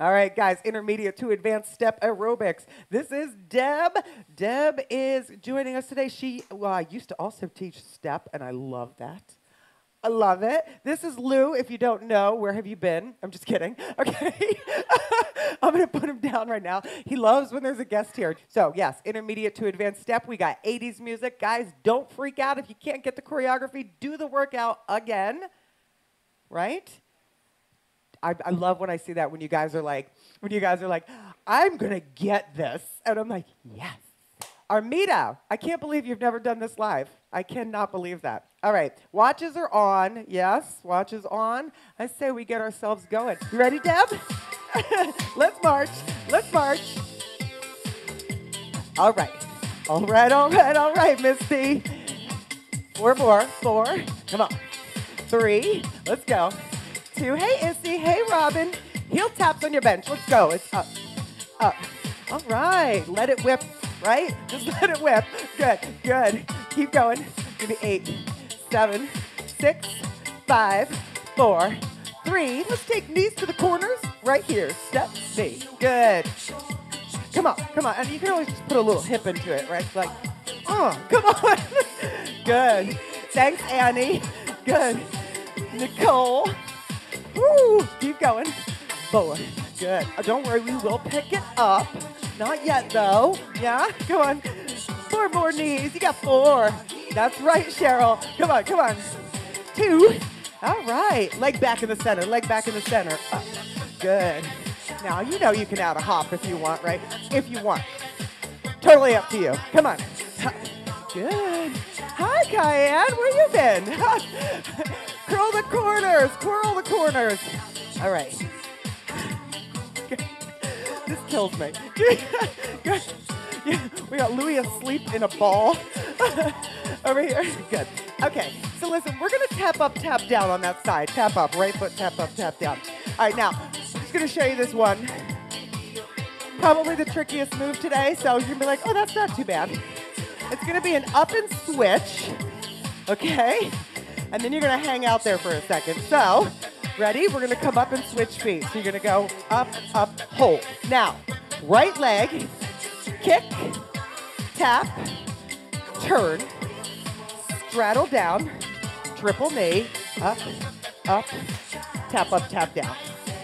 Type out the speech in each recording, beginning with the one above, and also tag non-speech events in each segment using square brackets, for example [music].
All right, guys, intermediate to advanced step aerobics. This is Deb. Deb is joining us today. She, well, I used to also teach step, and I love that. I love it. This is Lou. If you don't know, where have you been? I'm just kidding. [laughs] Okay. [laughs] I'm going to put him down right now. He loves when there's a guest here. So, yes, intermediate to advanced step. We got 80s music. Guys, don't freak out. If you can't get the choreography, do the workout again. Right? I, I love when I see that when you guys are like, when you guys are like, I'm gonna get this. And I'm like, yes. Armida, I can't believe you've never done this live. I cannot believe that. All right, watches are on. Yes, watches on. I say we get ourselves going. You ready, Deb? [laughs] Let's march. Let's march. All right. All right, all right, all right, Misty. Four more. Four. Come on. Three. Let's go Hey, Issy. Hey, Robin. Heel taps on your bench. Let's go. It's up, up. All right. Let it whip, right? [laughs] Just let it whip. Good, good. Keep going. Give me eight, seven, six, five, four, three. Let's take knees to the corners right here. Step C. Good. Come on, come on. And you can always just put a little hip into it, right? Like, oh, come on. [laughs] Good. Thanks, Annie. Good. Nicole. Woo! Keep going. Four. Good. Oh, don't worry, we will pick it up. Not yet, though. Yeah? Come on. Four more knees. You got four. That's right, Cheryl. Come on, come on. Two. All right. Leg back in the center. Leg back in the center. Up. Good. Now, you know you can add a hop if you want, right? If you want. Totally up to you. Come on. Good. Hi, Cayenne. Where you been? [laughs] curl the corners. Curl the corners. All right. this kills me. we got Louis asleep in a ball over here. Good. Okay. So listen, we're gonna tap up, tap down on that side. Tap up, right foot, tap up, tap down. All right. Now, I'm just gonna show you this one. Probably the trickiest move today. So you're gonna be like, oh, that's not too bad. It's gonna be an up and switch, okay? And then you're gonna hang out there for a second. So, ready? We're gonna come up and switch feet. So you're gonna go up, up, hold. Now, right leg, kick, tap, turn, straddle down, triple knee, up, up, tap up, tap down.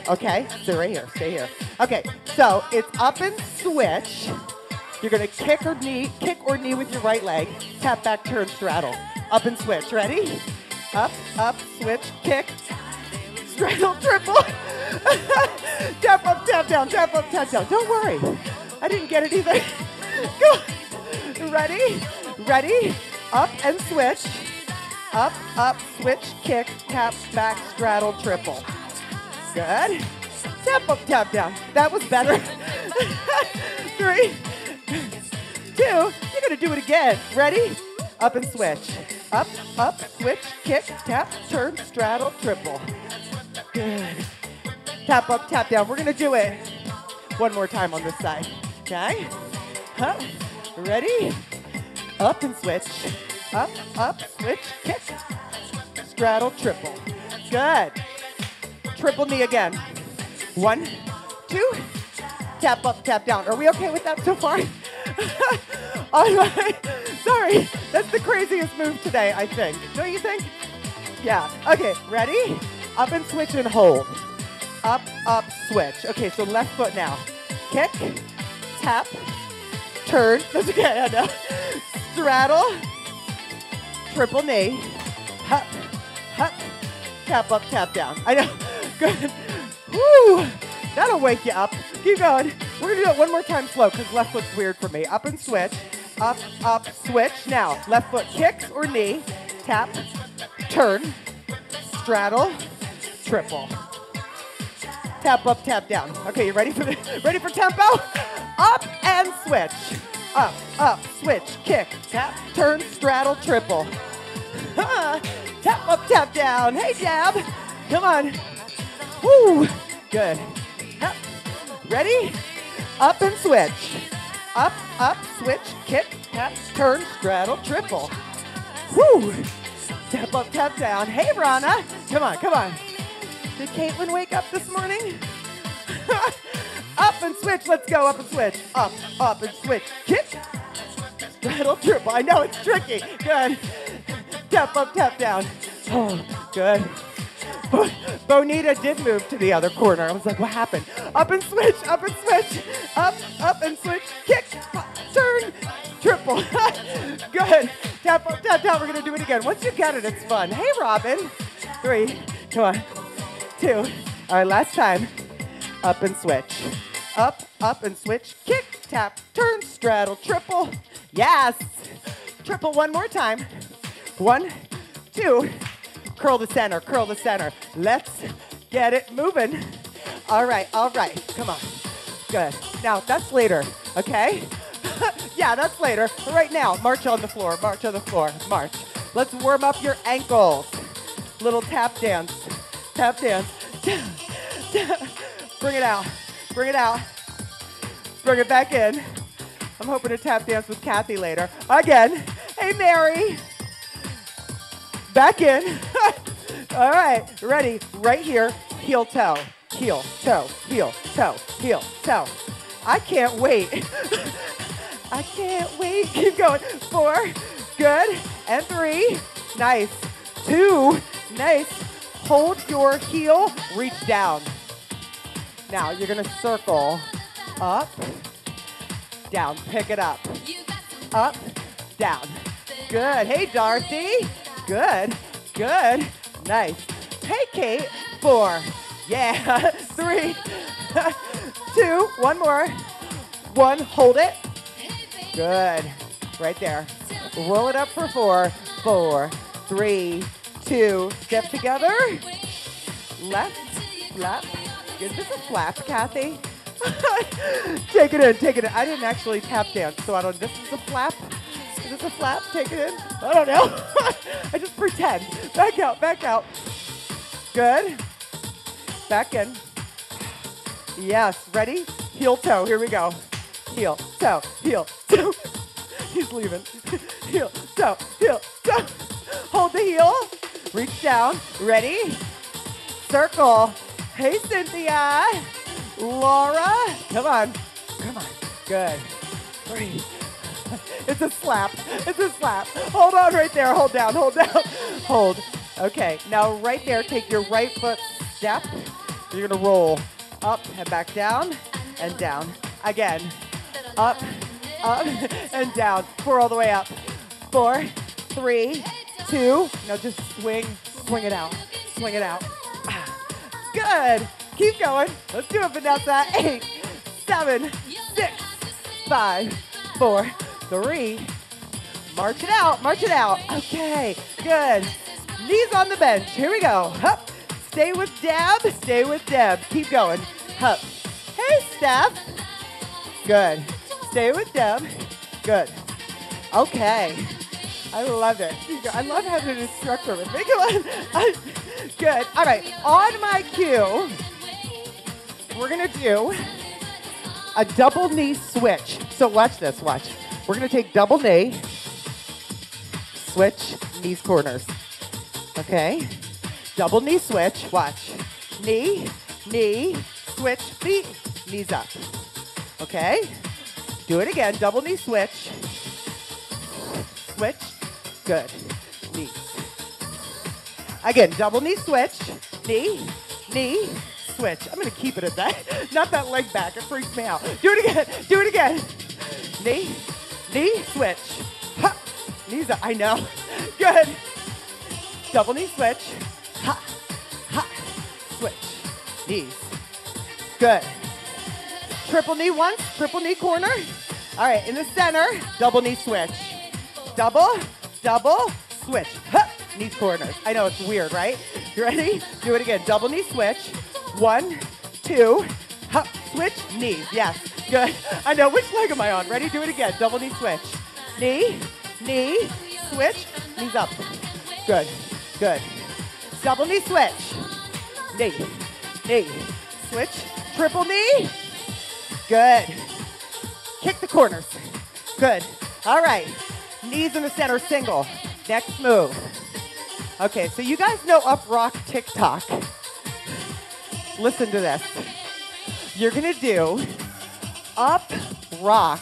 Okay, stay right here, stay here. Okay, so it's up and switch. You're gonna kick or knee, kick or knee with your right leg, tap back, turn, straddle. Up and switch. Ready? Up, up, switch, kick, straddle, triple. [laughs] tap up, tap down, tap up, tap down. Don't worry. I didn't get it either. [laughs] Go. Ready? Ready? Up and switch. Up, up, switch, kick, tap, back, straddle, triple. Good. Tap up, tap down. That was better. [laughs] Three, two, you're gonna do it again. Ready? Up and switch. Up, up, switch, kick, tap, turn, straddle, triple. Good. Tap up, tap down. We're gonna do it one more time on this side. Okay? Huh? Ready? Up and switch. Up, up, switch, kick, straddle, triple. Good. Triple knee again. One, two, tap up, tap down. Are we okay with that so far? Right. Sorry. That's the craziest move today, I think. Don't you think? Yeah. Okay, ready? Up and switch and hold. Up, up, switch. Okay, so left foot now. Kick, tap, turn. [laughs] That's okay, I know. Straddle, triple knee, hop, hop, tap up, tap down. I know. [laughs] Good. Woo! That'll wake you up. Keep going. We're gonna do it one more time slow because left foot's weird for me. Up and switch. Up, up, switch. Now, left foot kicks or knee. Tap, turn, straddle, triple. Tap up, tap down. Okay, you ready for the [laughs] ready for tempo? Up and switch. Up, up, switch, kick, tap, turn, straddle, triple. [laughs] tap up, tap down. Hey, jab. Come on. Woo! Good. Ready? Up and switch. Up, up, switch, kick, tap, turn, straddle, triple. Woo! Tap up, tap down. Hey, Rana. Come on, come on. Did Caitlin wake up this morning? [laughs] up and switch. Let's go. Up and switch. Up, up and switch. Kick. Straddle triple. I know it's tricky. Good. Tap up, tap down. Oh, good. Bonita did move to the other corner. I was like, what happened? Up and switch, up and switch, up, up and switch, kick, turn, triple. [laughs] Good. Tap, tap, tap. We're going to do it again. Once you get it, it's fun. Hey, Robin. Three, come on, two. All right, last time. Up and switch. Up, up and switch, kick, tap, turn, straddle, triple. Yes. Triple one more time. One, two, curl the center, curl the center. Let's get it moving. All right, all right, come on. Good. Now, that's later, okay? [laughs] yeah, that's later. Right now, march on the floor, march on the floor, march. Let's warm up your ankles. Little tap dance, tap dance. [laughs] Bring it out, bring it out. Bring it back in. I'm hoping to tap dance with Kathy later. Again. Hey, Mary. Back in. [laughs] All right, ready? Right here, heel toe, heel, toe, heel, toe, heel, toe. I can't wait. [laughs] I can't wait. Keep going. Four, good. And three, nice. Two, nice. Hold your heel, reach down. Now you're gonna circle up, down, pick it up, up, down. Good. Hey, Darcy. Good, good, nice. Hey, Kate, four. Yeah, [laughs] three, [laughs] two, one more. One, hold it. Good, right there. Roll it up for four, four, three, two, step together. Left, flap. Is this a flap, Kathy? [laughs] take it in, take it in. I didn't actually tap dance, so I don't, this is a flap. Is this a flap? Take it in. I don't know. [laughs] I just pretend. Back out, back out. Good. Back in. Yes, ready? Heel toe, here we go. Heel, toe, heel, toe. [laughs] He's leaving. [laughs] Heel, toe, heel, toe. Hold the heel. Reach down. Ready? Circle. Hey, Cynthia. Laura. Come on. Come on. Good. Three. [laughs] It's a slap. It's a slap. Hold on right there. Hold down. Hold down. [laughs] Hold. Okay. Now right there, take your right foot step. You're gonna roll up and back down and down. Again. Up, up, [laughs] and down. Four all the way up. Four, three, two. Now just swing, swing it out. Swing it out. [sighs] Good. Keep going. Let's do it, Vanessa. Eight, seven, six, five, four, three. March it out. March it out. Okay. Good. Knees on the bench. Here we go. Hup. Stay with Deb. Stay with Deb. Keep going. Hup. Hey, Steph. Good. Stay with Deb. Good. Okay. I love it. I love having an instructor with me. Come on. Good. All right. On my cue, we're going to do a double knee switch. So watch this. Watch. We're going to take double knee, switch, knees corners. Okay? Double knee switch. Watch. Knee, knee, switch, feet, knees up. Okay? Do it again. Double knee switch. Switch. Good. Knees. Again, double knee switch. Knee, knee, switch. I'm going to keep it at that. [laughs] Not that leg back. It freaks me out. Do it again. Do it again. Knee, knee, switch. Ha. Knees up. I know. [laughs] Good. Double knee switch. Ha. Ha. Switch. Knees. Good. Triple knee once. Triple knee corner. All right. In the center. Double knee switch. Double. Double. Switch. Knees corners. I know it's weird, right? You ready? Do it again. Double knee switch. One, two, hop, switch, knees. Yes, good. I know. Which leg am I on? Ready? Do it again. Double knee switch. Knee, knee, switch, knees up. Good, good. Double knee switch. Knee, knee, switch, triple knee. Good. Kick the corners. Good. All right. Knees in the center, single. Next move. Okay, so you guys know Up Rock TikTok. Listen to this. You're gonna do up, rock,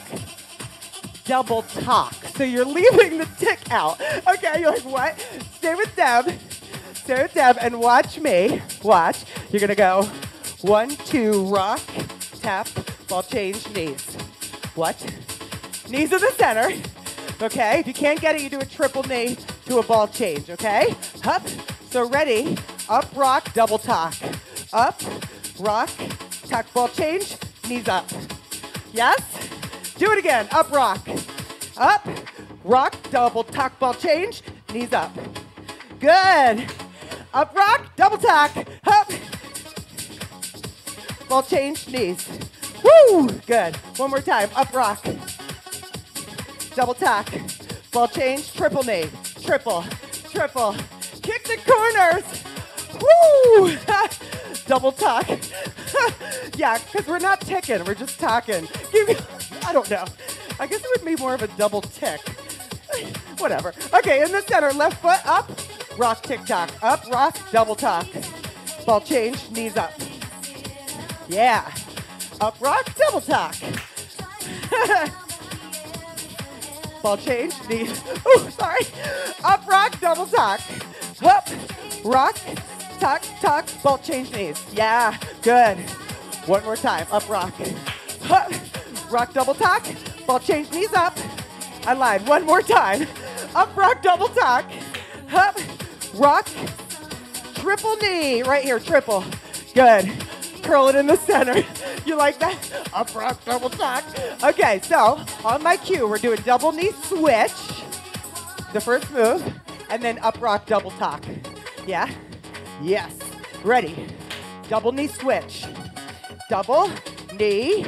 double talk. So you're leaving the tick out. Okay, you're like, what? Stay with Deb. Stay with Deb and watch me. Watch. You're gonna go one, two, rock, tap, ball change, knees. What? Knees in the center. Okay, if you can't get it, you do a triple knee to a ball change, okay? Up. So ready. Up, rock, double talk. Up, rock, tuck, ball change, knees up. Yes? Do it again. Up, rock. Up, rock, double tuck, ball change, knees up. Good. Up, rock, double tuck, up. Ball change, knees. Woo! Good. One more time. Up, rock. Double tuck. Ball change, triple knee. Triple, triple. Kick the corners. Woo! [laughs] Double tuck. [laughs] yeah, because we're not ticking, we're just talking. [laughs] I don't know. I guess it would be more of a double tick. [sighs] Whatever. Okay, in the center, left foot up, rock tick tock. Up, rock, double tuck. Ball change, knees up. Yeah. Up, rock, double tuck. [laughs] Ball change, knees. Oh, sorry. Up, rock, double tuck. Up, rock, tuck, tuck, ball change knees. Yeah, good. One more time. Up, rock. Rock, double tuck. Ball change knees up. I lied. One more time. Up, rock, double tuck. Up, rock, triple knee. Right here, triple. Good. Curl it in the center. You like that? Up, rock, double tuck. Okay, so on my cue, we're doing double knee switch. The first move, and then up, rock, double tuck. Yeah? Yes. Ready. Double knee switch. Double knee.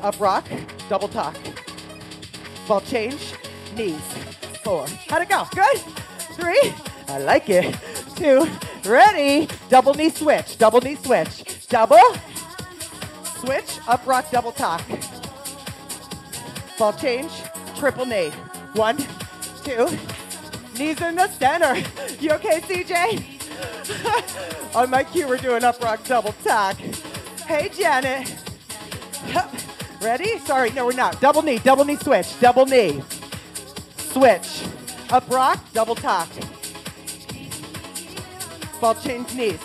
Up rock. Double tuck. Ball change. Knees. Four. How'd it go? Good? Three. I like it. Two. Ready. Double knee switch. Double knee switch. Double. Switch. Up rock. Double tuck. Ball change. Triple knee. One. Two. Knees in the center. You okay, CJ? [laughs] On my cue, we're doing up rock double tuck. Hey, Janet. Ready? Sorry, no, we're not. Double knee, double knee switch, double knee. Switch. Up rock, double tuck. Ball change knees.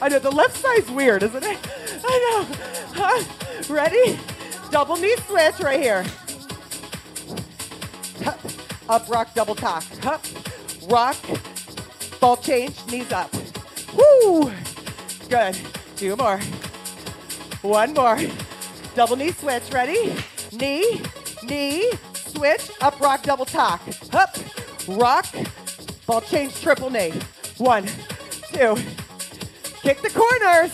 I know, the left side's weird, isn't it? I know. [laughs] Ready? Double knee switch right here. Up rock, double tuck. Hup. Rock, ball change, knees up. Woo! Good. Two more. One more. Double knee switch. Ready? Knee, knee, switch, up, rock, double talk. Up, rock, ball change, triple knee. One, two. Kick the corners.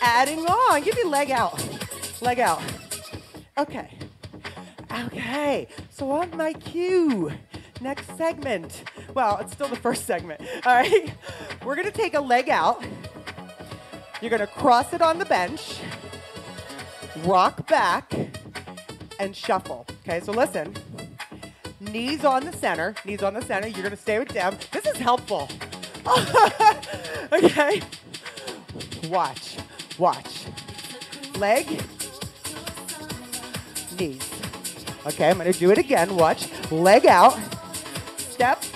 Adding on. Give me leg out. Leg out. Okay. Okay. So on my cue, next segment. Well, it's still the first segment. [laughs] All right. We're going to take a leg out. You're going to cross it on the bench, rock back, and shuffle. Okay, so listen. Knees on the center. Knees on the center. You're going to stay with them. This is helpful. [laughs] okay. Watch. Watch. Leg. Knees. Okay, I'm to do it again. Watch. Leg out.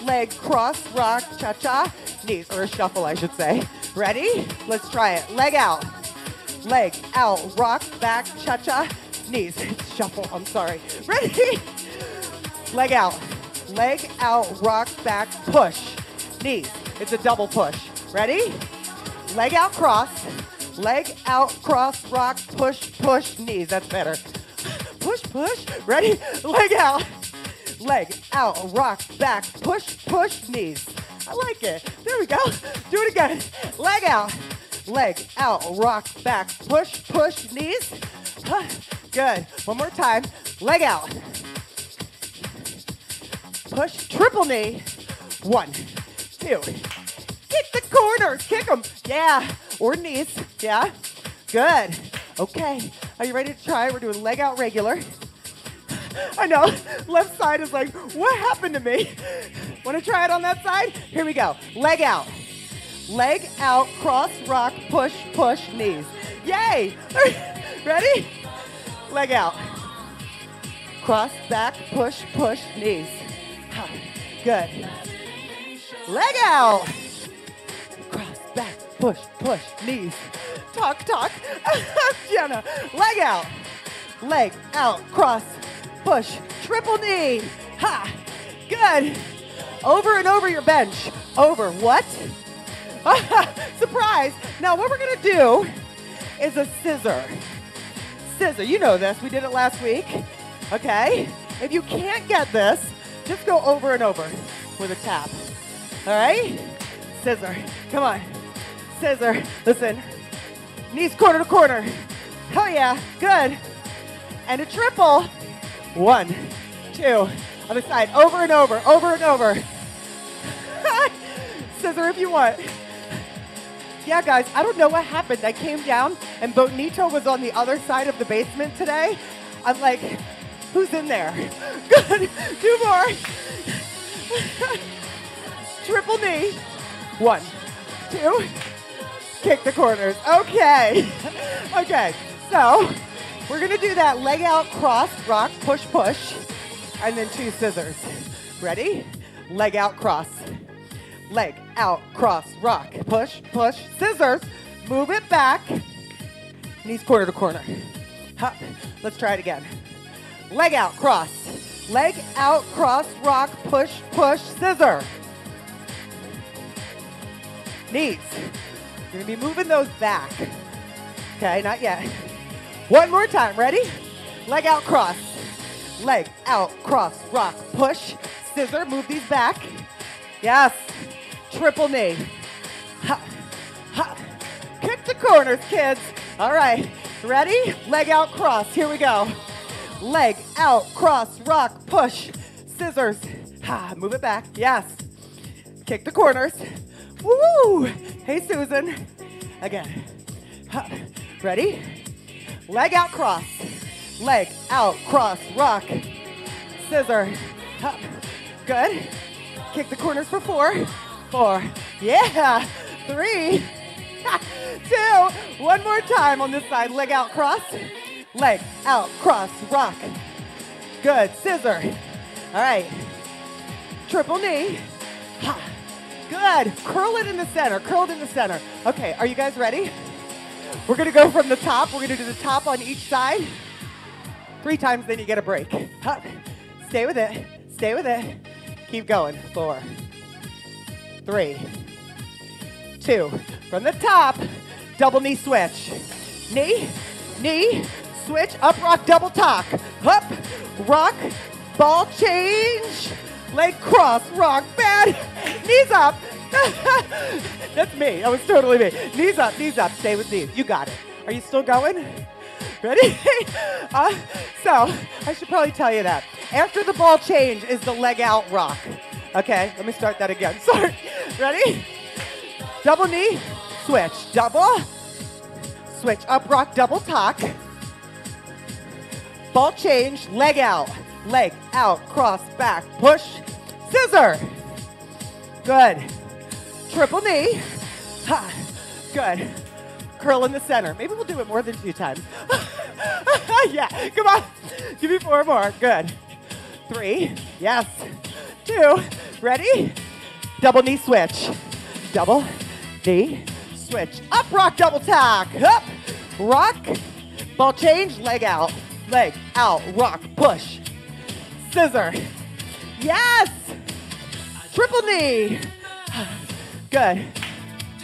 Leg, cross, rock, cha-cha, knees, or a shuffle, I should say. Ready? Let's try it. Leg out. Leg out, rock, back, cha-cha, knees. [laughs] Shuffle, I'm sorry. Ready? Leg out. Leg out, rock, back, push. Knees. It's a double push. Ready? Leg out, cross. Leg out, cross, rock, push, push, knees. That's better. [laughs] Push, push. Ready? [laughs] Leg out. Leg out, rock, back, push, push, knees. I like it. There we go. [laughs] Do it again. Leg out. Leg out, rock, back, push, push, knees. [sighs] Good. One more time. Leg out. Push, triple knee. One, two. Kick the corner. Kick them. Yeah. Or knees. Yeah. Good. Okay. Are you ready to try? We're doing leg out regular. I know. Left side is like, what happened to me? Want to try it on that side? Here we go. Leg out. Leg out, cross, rock, push, push, knees. Yay! [laughs] Ready? Leg out. Cross, back, push, push, knees. Good. Leg out. Cross, back, push, push, knees. Talk, talk. [laughs] Jenna, leg out. Leg out, cross, push, triple knee. Ha! Good. Over and over your bench. Over what? [laughs] Surprise. Now what we're gonna do is a scissor. Scissor, you know this, we did it last week. Okay? If you can't get this, just go over and over with a tap. All right? Scissor, come on. Scissor, listen. Knees corner to corner. Oh yeah, good. And a triple. One, two, other side, over and over, over and over. [laughs] Scissor if you want. Yeah, guys, I don't know what happened. I came down and Bonito was on the other side of the basement today. I'm like, who's in there? [laughs] Good. Two more. [laughs] Triple knee. One, two. Kick the corners. Okay. okay. So we're gonna do that leg out, cross, rock, push, push, and then two scissors. Ready? Leg out, cross leg, out, cross, rock, push, push, scissors, move it back, knees corner to corner. Hop. Let's try it again. Leg out, cross, leg out, cross, rock, push, push, scissor. Knees. You're gonna be moving those back. Okay, not yet. One more time, ready? Leg out, cross. Leg out, cross, rock, push, scissor, move these back. Yes triple knee. Ha, ha. Kick the corners, kids. All right, ready? Leg out, cross. Here we go. Leg out, cross, rock, push, scissors. Ha, move it back. Yes. Kick the corners. Woo! Hey, Susan. Again. Ha. Ready? Leg out, cross. Leg out, cross, rock, scissor. Up. Good. Kick the corners for four four, yeah, three, [laughs] two, one more time on this side. Leg out, cross, leg out, cross, rock. Good, scissor. All right, triple knee. Ha. Good, curl it in the center, curl it in the center. Okay, are you guys ready? We're gonna go from the top. We're gonna do the top on each side. Three times, then you get a break. Ha. Stay with it, stay with it. Keep going, four, three, two. From the top, double knee switch. Knee, knee, switch, up rock, double talk. Up, rock, ball change, leg cross, rock, bad, knees up. [laughs] That's me. That was totally me. Knees up, knees up. Stay with these. You got it. Are you still going? [laughs] Ready? [laughs] Uh, so, I should probably tell you that. After the ball change is the leg out rock. Okay, let me start that again. Sorry. Ready? Double knee, switch. Double, switch. Up rock, double talk. Ball change, leg out. Leg out, cross, back, push, scissor. Good. Triple knee. Ha. Good. Curl in the center. Maybe we'll do it more than two times. [laughs] yeah, come on. Give me four more. Good. Three. Yes. Two. Ready? Double knee switch. Double knee switch. Up, rock, double tack. Up, rock, ball change, leg out, leg out, rock, push. Scissor. Yes! Triple knee. Good.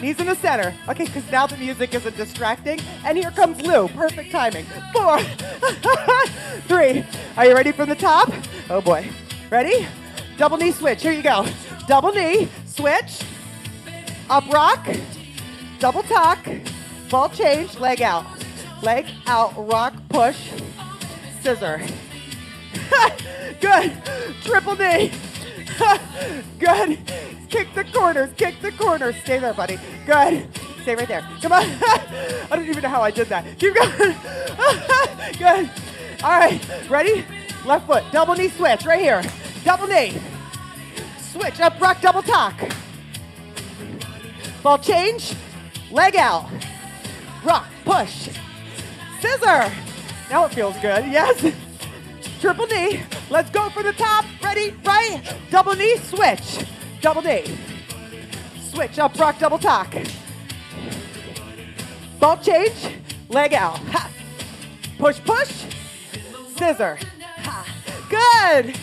Knees in the center. Okay, because now the music isn't distracting. And here comes Lou. Perfect timing. Four, [laughs] three. Are you ready from the top? Oh boy. Ready? Double knee switch. Here you go. Double knee, switch, up rock, double tuck, ball change, leg out. Leg out, rock, push, scissor. [laughs] Good. Triple knee. [laughs] Good. Kick the corners, kick the corners. Stay there, buddy. Good. Stay right there. Come on. [laughs] I don't even know how I did that. Keep going. [laughs] Good. All right. Ready? Left foot. Double knee switch right here. Double knee. Switch, up, rock, double talk. Ball change, leg out. rock, push, scissor. Now it feels good, yes. Triple knee, let's go for the top, ready, right, double knee, switch, double knee. Switch, up, rock, double tuck. Ball change, leg out, ha. Push, push, scissor, ha. Good.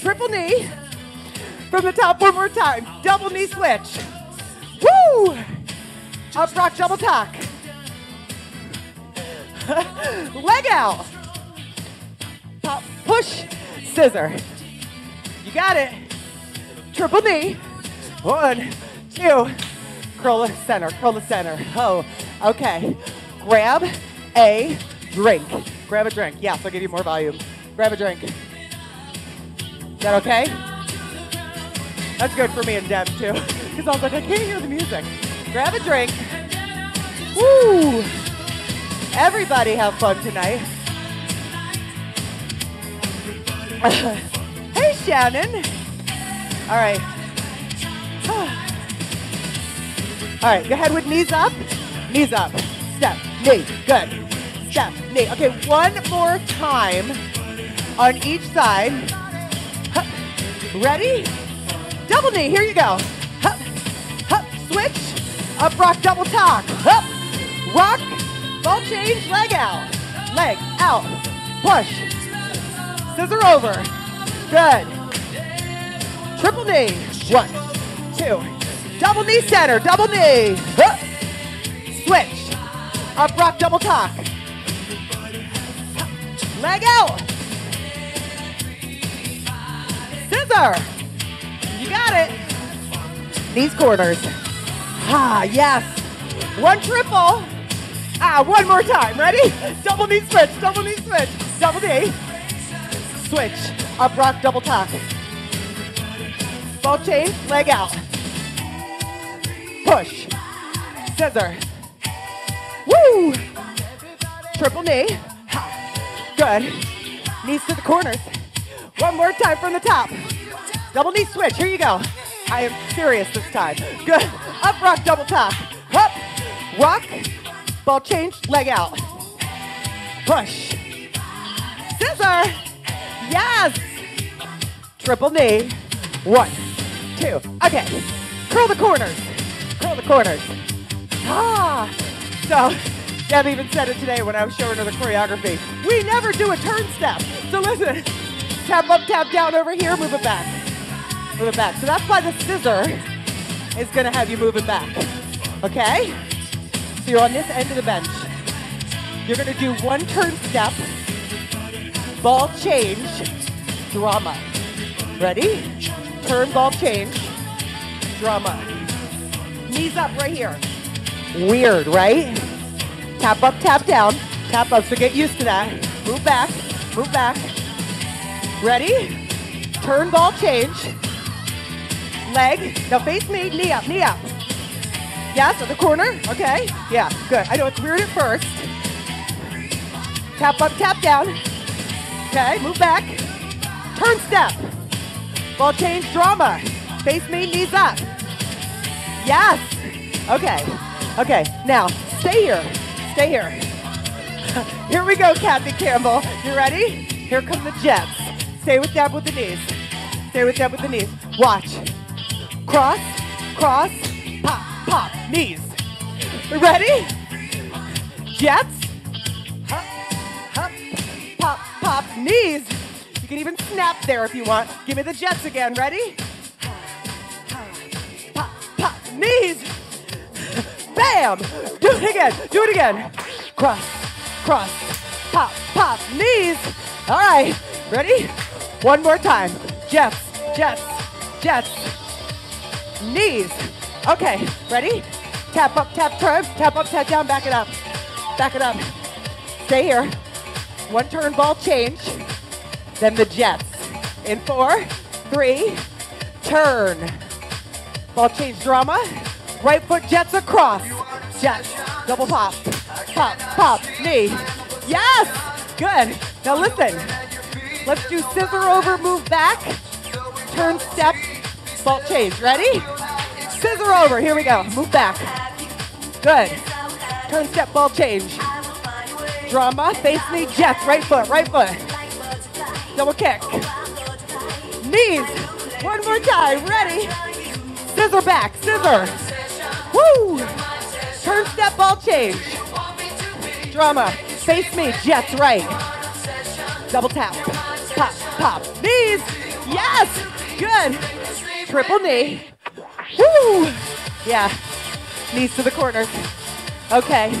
Triple knee, from the top one more time, double knee switch. Woo! Up rock double tuck. [laughs] Leg out. Push, scissor. You got it. Triple knee. One, two. Curl the center, curl the center. Oh, okay. Grab a drink. Grab a drink. Yes, I'll give you more volume. Grab a drink. Is that okay? That's good for me and Deb too. [laughs] Because I was like, I can't hear the music. Grab a drink. Woo! Everybody have fun tonight. [laughs] hey, Shannon. All right. [sighs] All right, go ahead with knees up. Knees up. Step, knee. Good. Step, knee. Okay, one more time on each side. Ready? Double knee. Here you go. Hup, hup, switch. Up, rock, double tuck. Hup, rock, ball change, leg out. Leg out. Push. Scissor over. Good. Triple knee. One, two. Double knee center. Double knee. Switch. Up, rock, double tuck. Leg out. Scissor. You got it. These corners. Ah, yes. One triple. Ah, one more time. Ready? [laughs] Double knee switch, double knee switch, double knee. Switch. Up rock, double tuck. Ball change, leg out. Push. Scissor. Woo! Triple knee. Good. Knees to the corners. One more time from the top. Double knee switch. Here you go. I am serious this time. Good. Up rock, double tuck. Up. Rock. Ball change, leg out. Push. Scissor. Yes. Triple knee. One, two. Okay. Curl the corners. Curl the corners. Ah. So, Deb even said it today when I was showing her the choreography. We never do a turn step. So listen. Tap up, tap down over here, move it back. Move it back. So that's why the scissor is gonna have you move it back. Okay? So you're on this end of the bench. You're gonna do one turn step, ball change, drama. Ready? Turn, ball change, drama. Knees up right here. Weird, right? Tap up, tap down, tap up. So get used to that. Move back, move back. Ready? Turn, ball change. Leg. Now face me, knee up, knee up. Yes, at the corner? Okay. Yeah, good. I know it's weird at first. Tap up, tap down. Okay, move back. Turn step. Ball change drama. Face me, knees up. Yes. Okay. Okay. Now, stay here. Stay here. [laughs] Here we go, Kathy Campbell. You ready? Here come the jets. Stay with Deb with the knees. Stay with Deb with the knees. Watch. Cross, cross, pop, pop, knees. Ready? Jets. Pop, knees. You can even snap there if you want. Give me the jets again. Ready? Pop, pop, knees. Bam! Do it again. Do it again. Cross, cross, pop, pop, knees. All right. Ready? One more time. Jets, jets, jets. Knees. Okay. Ready? Tap up, tap, turn. Tap up, tap down. Back it up. Back it up. Stay here. One turn ball change. Then the jets. In four, three, turn. Ball change drama. Right foot jets across. Jets. Double pop. Pop, pop, knee. Yes! Good. Now listen. Let's do scissor over, move back. Turn step, ball change. Ready? Scissor over. Here we go. Move back. Good. Turn step ball change. Drama, face me, jets, right foot, right foot. Double kick. Knees. One more time, ready. Scissor back, scissor. Woo! Turn step ball change. Drama, face me, jets, right. Double tap, pop, pop. Knees, yes, good. Triple knee. Woo! Yeah, knees to the corner. Okay.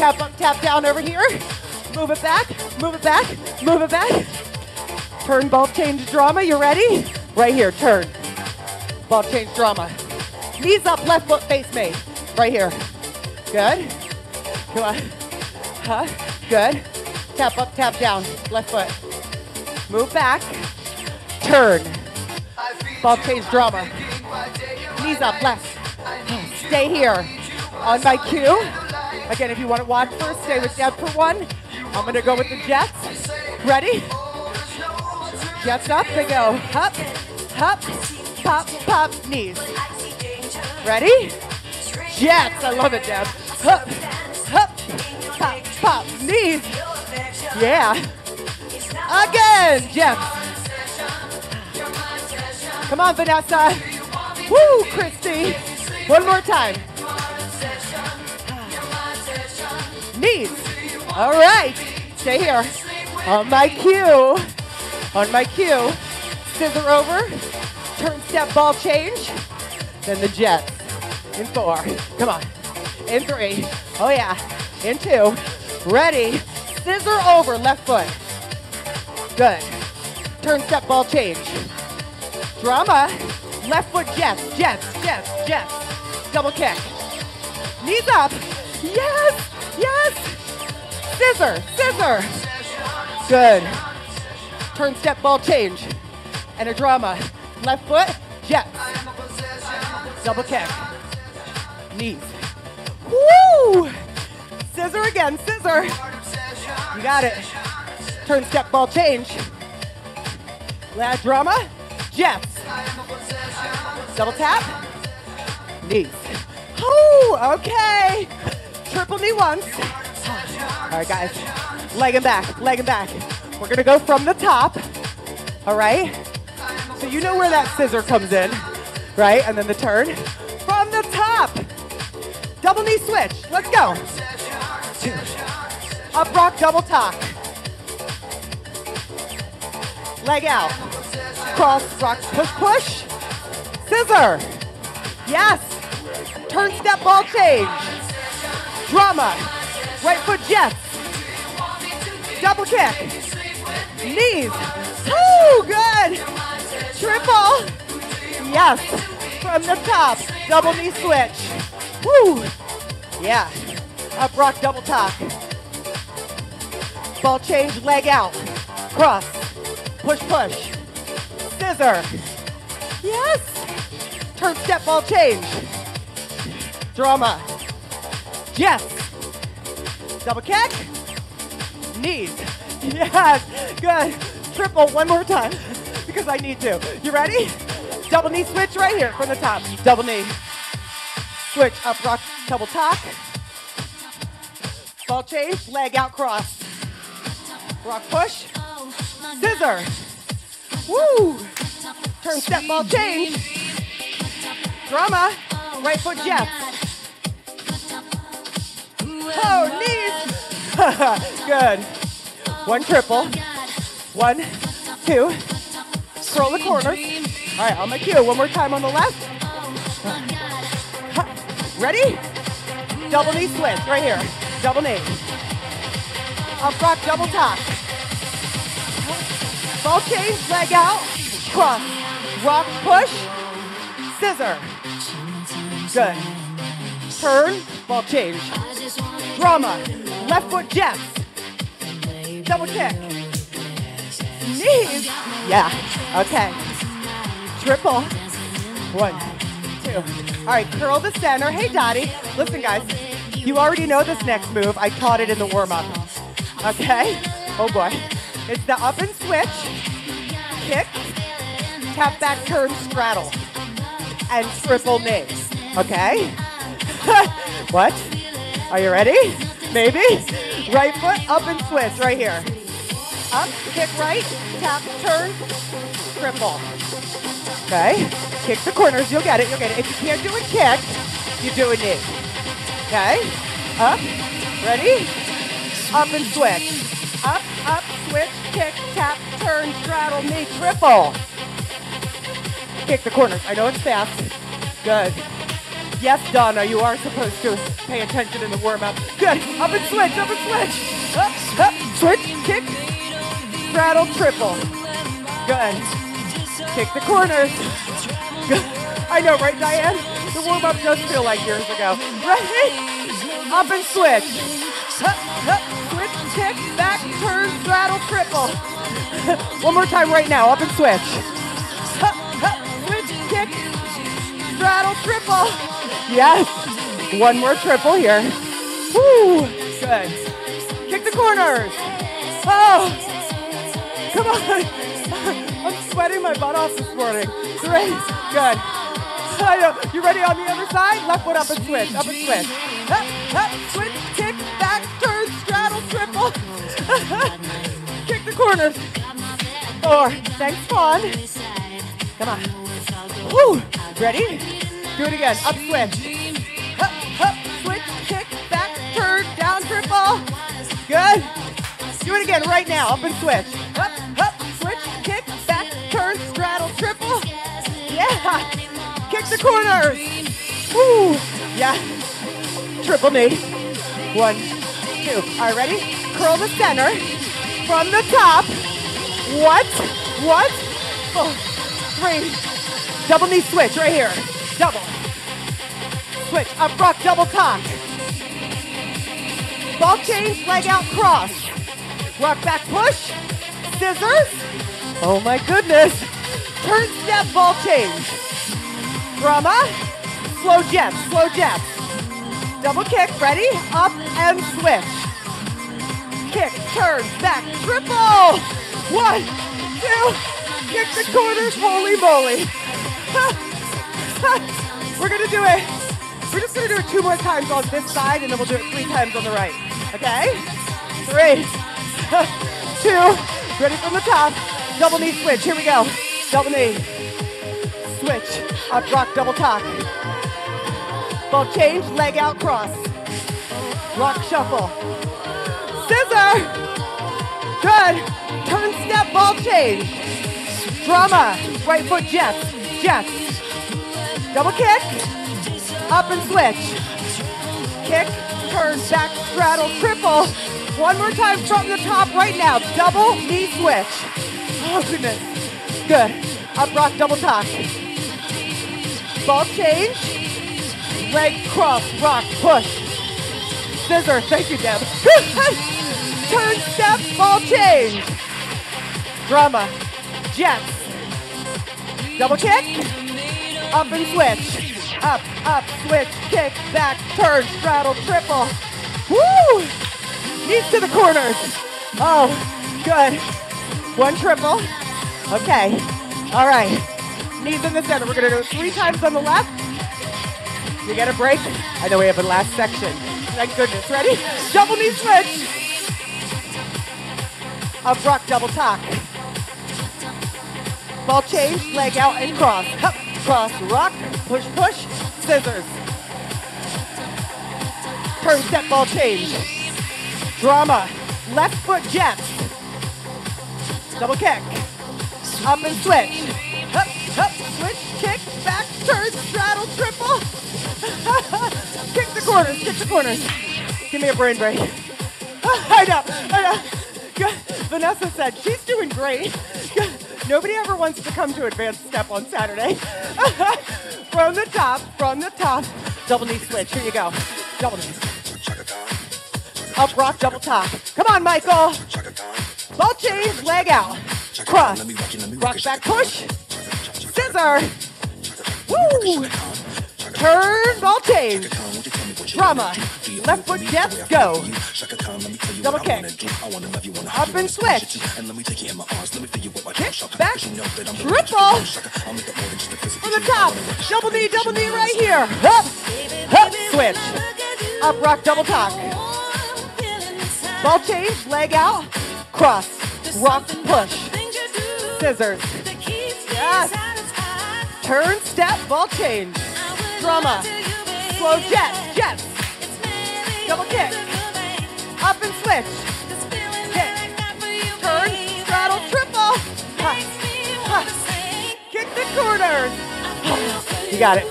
Tap up, tap down over here. Move it back, move it back, move it back. Turn ball change drama. You ready? Right here, turn. Ball change drama. Knees up, left foot face me. Right here. Good. Come on. Huh? Good. Tap up, tap down. Left foot. Move back. Turn. Ball change drama. Knees up, left. Stay here. On my cue. Again, if you want to watch first, stay with Deb for one. I'm going to go with the Jets. Ready? Jets up, they go. Up, up, pop, pop, knees. Ready? Jets, I love it, Deb. Up, up, pop, pop, knees. Yeah. Again, Jets. Come on, Vanessa. Woo, Christy. One more time. Knees. All right. Stay here. On my cue. On my cue. Scissor over. Turn step ball change. Then the Jets. In four. Come on. In three. Oh yeah. In two. Ready. Scissor over. Left foot. Good. Turn step ball change. Drama. Left foot jets, jets, jets, jets. Double kick. Knees up. Yes, yes. Scissor, scissor. Good. Turn step ball change. And a drama. Left foot, jets. Double kick. Knees. Woo! Scissor again, scissor. You got it. Turn step ball change. Lad drama. Jets. Double tap. Knees. Oh, okay. Triple knee once. All right, guys. Leg and back, leg and back. We're gonna go from the top. All right? So you know where that scissor comes in, right? And then the turn. From the top. Double knee switch. Let's go. Two. Up rock, double tuck. Leg out. Cross, rock, push, push. Scissor. Yes. Turn step ball change. Drama. Right foot jets. Double kick. Knees. Woo, good. Triple. Yes. From the top. Double knee switch. Woo. Yeah. Up rock double tuck. Ball change, leg out. Cross. Push, push. Scissor. Yes. Turn step ball change. Drama. Yes. Double kick. Knees. Yes. Good. Triple one more time because I need to. You ready? Double knee switch right here from the top. Double knee. Switch up rock double tuck. Ball change, leg out cross. Rock push. Scissor. Woo! Turn step ball change. Drama. Right foot jets. [laughs] Good. One triple. One, two. Curl the corners. All right, on my cue. One more time on the left. Ready? Double knee switch right here. Double knee. Up rock, double top. Ball change, leg out, cross, rock, push, scissor. Good. Turn, ball change. Drama, left foot jets. Double kick. Knees. Yeah, okay. Triple. One, two. All right, curl the center. Hey, Dottie. Listen, guys, you already know this next move. I taught it in the warm-up. Okay? Oh, boy. It's the up and switch, kick, tap back, turn, straddle, and triple knee. Okay? [laughs] what? Are you ready? Maybe. Right foot up and switch right here. Up, kick right, tap, turn, triple. Okay. Kick the corners. You'll get it. You'll get it. If you can't do a kick, you do a knee. Okay. Up. Ready? Up and switch. Up, up, switch, kick, tap, turn, straddle, knee, triple. Kick the corners. I know it's fast. Good. Yes, Donna, you are supposed to pay attention in the warm-up. Good. Up and switch, up and switch. Up, up, switch, kick, straddle, triple. Good. Kick the corners. Good. I know, right, Diane? The warm-up does feel like years ago. Ready? Up and switch. Up, up, switch, kick, back, turn, straddle, triple. [laughs] One more time right now. Up and switch. Up, up, switch, kick, straddle, triple. Yes. One more triple here. Woo. Good. Kick the corners. Oh. Come on. [laughs] I'm sweating my butt off this morning. Great. Good. You ready on the other side? Left foot up and switch. Up and switch. Up, up, switch, kick, back, turn, straddle, triple. [laughs] kick the corners. Four. Thanks, Fawn. Come on. Woo. Ready? Do it again. Up, switch. Up, up, switch, kick, back, turn, down, triple. Good. Do it again right now. Up and switch. Up, up, switch, kick, back, turn, straddle, triple. Yeah. Kick the corners. Woo. Yeah. Triple knee. One, two. All right, ready? Curl the center from the top. What? What? Four, three. Double knee switch right here. Double. Switch. Up rock, double cock. Ball change, leg out, cross. Rock back push. Scissors. Oh my goodness. Turn step, ball change. Drama. Slow jets, slow jets. Double kick, ready? Up and switch. Kick, turn, back, triple. One, two, kick the corners, holy moly. We're gonna do it. We're just gonna do it two more times on this side and then we'll do it three times on the right. Okay? Three, [laughs] two, ready from the top. Double knee switch, here we go. Double knee. Switch, up rock, double cock. Ball change, leg out, cross. Rock shuffle. Scissor. Good. Turn step, ball change. Drama. Right foot jets. Jets. Double kick. Up and switch. Kick. Turn back, straddle, triple. One more time from the top right now. Double knee switch. Oh goodness. Good. Up rock, double cock. Ball change. Leg cross, rock, push. Scissor, thank you, Deb. [laughs] Turn step, ball change. Drama, jets. Double kick, up and switch. Up, up, switch, kick, back, turn, straddle, triple. Woo! Knees to the corners. Oh, good. One triple. Okay. All right. Knees in the center. We're gonna do it three times on the left. You get a break? I know we have a last section. Thank goodness. Ready? Double knee switch. Up rock, double cock. Ball change, leg out and cross. Up, cross, rock, push, push, scissors. Turn step ball change. Drama. Left foot jets. Double kick. Up and switch. Up, up, switch, kick, back, turn, straddle, triple. [laughs] kick the corners, kick the corners. Give me a brain break. [laughs] I know, I know. Vanessa said she's doing great. [laughs] Nobody ever wants to come to advanced step on Saturday. [laughs] from the top, from the top. Double knee switch. Here you go. Double knee. Up rock, double top. Come on, Michael. Ball change, leg out. Cross. Rock back push. Scissor. Woo! Turn, ball change. Drama. Left foot jets, go. Double kick. Up and switch. Kick, back, triple. From the top. Double knee, double knee right here. Up, up, switch. Up rock double talk. Ball change, leg out, cross, rock push, scissors. Yes. Turn, step, ball change. Drama. Slow jet. Double kick. Up and switch. Kick. Turn, straddle, triple. Kick the corners. You got it.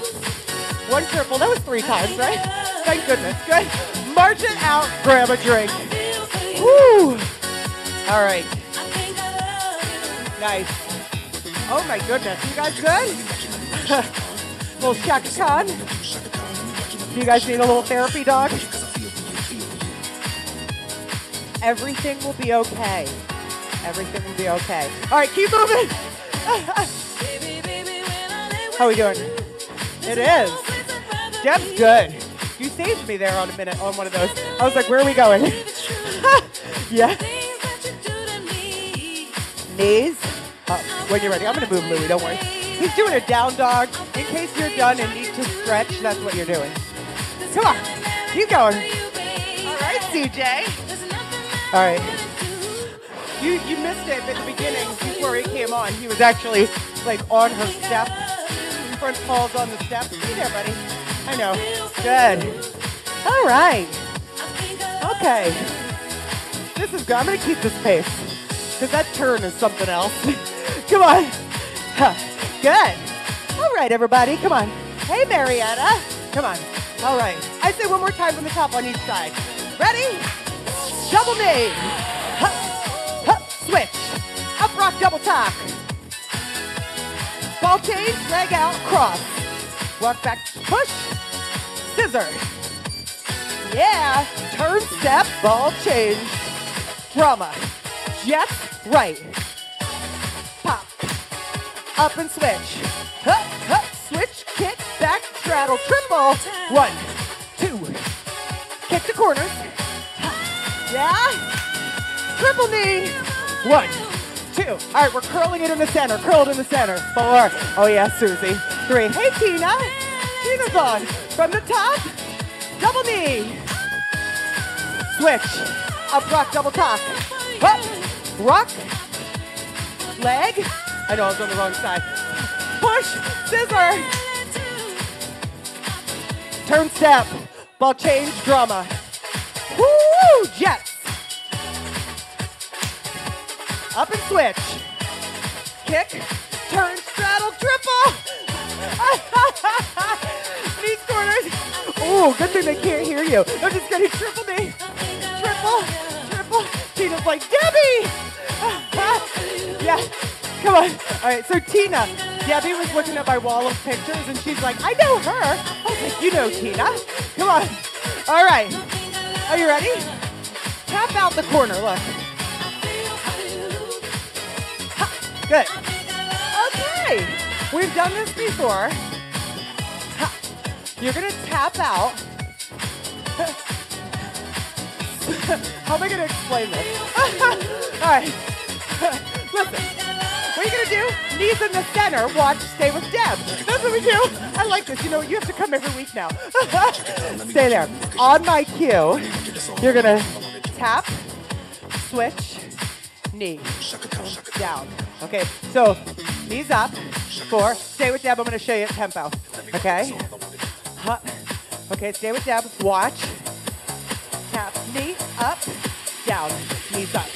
One triple. That was three times, right? Thank goodness. Good. March it out. Grab a drink. Woo. All right. Nice. Oh my goodness. You guys good? [laughs] little Chaka Khan. Do you guys need a little therapy dog? Everything will be okay. Everything will be okay. All right, keep moving. [laughs] How are we doing? It is. Deb's good. You saved me there on a minute on one of those. I was like, where are we going? [laughs] yeah. Knees. Up. When you're ready. I'm going to move Louie, don't worry. He's doing a down dog. In case you're done and need to stretch, that's what you're doing. Come on. Keep going. All right, CJ. All right. You you missed it at the beginning before he came on. He was actually like on her step. Front paws on the step. Hey there, buddy. I know. Good. All right. Okay. This is good. I'm gonna keep this pace because that turn is something else. [laughs] Come on. Huh. [laughs] Good. All right, everybody. Come on. Hey, Marietta. Come on. All right. I say one more time from the top on each side. Ready? Double knee. Hup, hup, switch. Up rock double tuck. Ball change, leg out, cross. Walk back, push. Scissor. Yeah. Turn, step, ball change. Drama. Jet, right. Pop. Up and switch. Hup, hup, switch, kick, back, straddle, triple. One, two. Kick the corners. Yeah. Triple knee. One, two. All right, we're curling it in the center. Curl it in the center. Four. Oh yeah, Susie. Three. Hey Tina. Tina's on. From the top. Double knee. Switch. Up rock, double top. Up. Rock. Leg. I know I was on the wrong side. Push. Scissor. Turn step. Ball change. Drama. Woo! Jets. Up and switch. Kick. Turn. Straddle. Triple. [laughs] Knee corners. Ooh, good thing they can't hear you. They're just gonna triple me. Triple. Triple. Tina's like, Debbie! [laughs] yeah. Come on. All right, so Tina, Debbie was looking at my wall of pictures and she's like, I know her. I was like, you know Tina. Come on. All right. Are you ready? Tap out the corner, look. Ha, Good. Okay. We've done this before. Ha. You're gonna tap out. [laughs] How am I gonna explain this? [laughs] All right. [laughs] Listen. What are you gonna do? Knees in the center. Watch. Stay with Deb. That's what we do. I like this. You know, you have to come every week now. Stay there. On my cue, you're gonna tap, switch, knee, down. Okay. So knees up. Four. Stay with Deb. I'm gonna show you tempo. Okay. Okay. Stay with Deb. Watch. Tap. Knee up. Down. Knees up.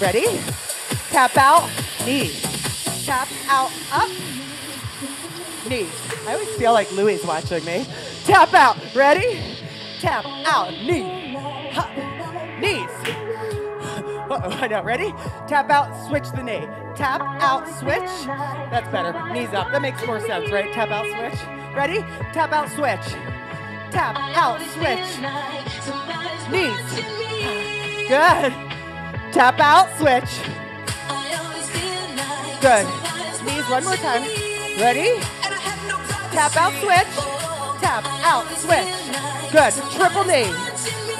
Ready? Tap out, knee. Tap out, up, knee. I always feel like Louie's watching me. Tap out, ready? Tap out, knee. Huh. Knees. Uh-oh, [laughs] I know, ready? Tap out, switch the knee. Tap out, switch. That's better. Knees up. That makes more sense, right? Tap out, switch. Ready? Tap out, switch. Tap out, switch. Knees. Good. Tap out, switch. Good. Knees one more time. Ready? Tap out, switch. Tap out, switch. Good. Triple knee.